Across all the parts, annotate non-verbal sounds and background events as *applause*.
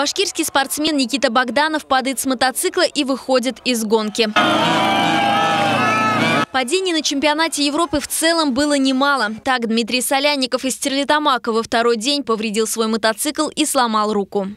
Башкирский спортсмен Никита Богданов падает с мотоцикла и выходит из гонки. Падений на чемпионате Европы в целом было немало. Так Дмитрий Солянников из Стерлитамака во второй день повредил свой мотоцикл и сломал руку.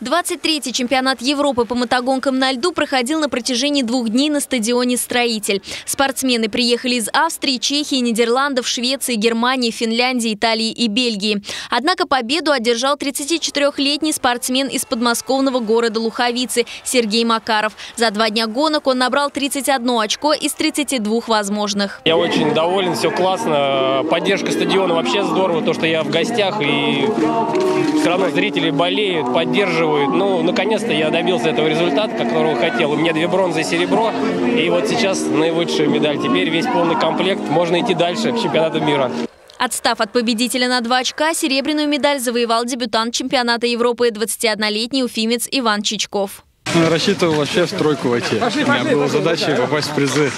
23-й чемпионат Европы по мотогонкам на льду проходил на протяжении двух дней на стадионе «Строитель». Спортсмены приехали из Австрии, Чехии, Нидерландов, Швеции, Германии, Финляндии, Италии и Бельгии. Однако победу одержал 34-летний спортсмен из подмосковного города Луховицы Сергей Макаров. За два дня гонок он набрал 31 очко из 32 возможных. Я очень доволен, все классно. Поддержка стадиона вообще здорово, то, что я в гостях и все равно зрители болеют, поддерживают поддерживают. Ну, наконец-то я добился этого результата, которого хотел. У меня две бронзы и серебро. И вот сейчас наивысшая медаль. Теперь весь полный комплект. Можно идти дальше к чемпионату мира. Отстав от победителя на два очка, серебряную медаль завоевал дебютант чемпионата Европы 21-летний уфимец Иван Чичков. Ну, рассчитывал вообще в тройку войти. У меня была задача попасть в призы.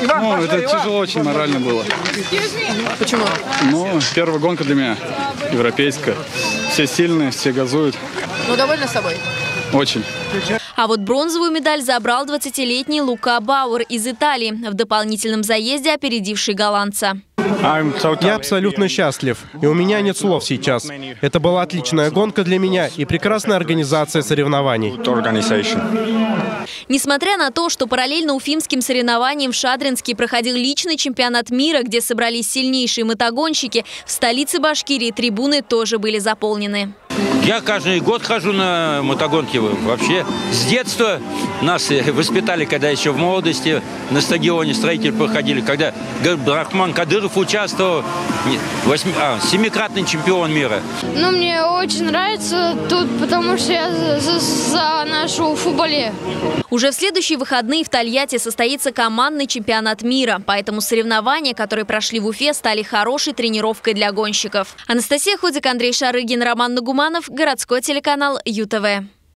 Ну, это тяжело очень морально было. Почему? Ну, первая гонка для меня европейская. Все сильные, все газуют. Ну, довольна собой? Очень. А вот бронзовую медаль забрал 20-летний Лука Бауэр из Италии, в дополнительном заезде опередивший голландца. Я абсолютно счастлив, и у меня нет слов сейчас. Это была отличная гонка для меня и прекрасная организация соревнований. Несмотря на то, что параллельно уфимским соревнованиям в Шадринске проходил личный чемпионат мира, где собрались сильнейшие мотогонщики, в столице Башкирии трибуны тоже были заполнены. Я каждый год хожу на мотогонки. Вообще с детства нас *laughs* воспитали, когда еще в молодости на стадионе строитель проходили, когда Рахман Кадыров участвовал, восьми, а, семикратный чемпион мира. Ну, мне очень нравится тут, потому что я за, за нашу футболе. Уже в следующие выходные в Тольятти состоится командный чемпионат мира, поэтому соревнования, которые прошли в Уфе, стали хорошей тренировкой для гонщиков. Анастасия Ходик, Андрей Шарыгин, Роман Нагуманов, городской телеканал ЮТВ.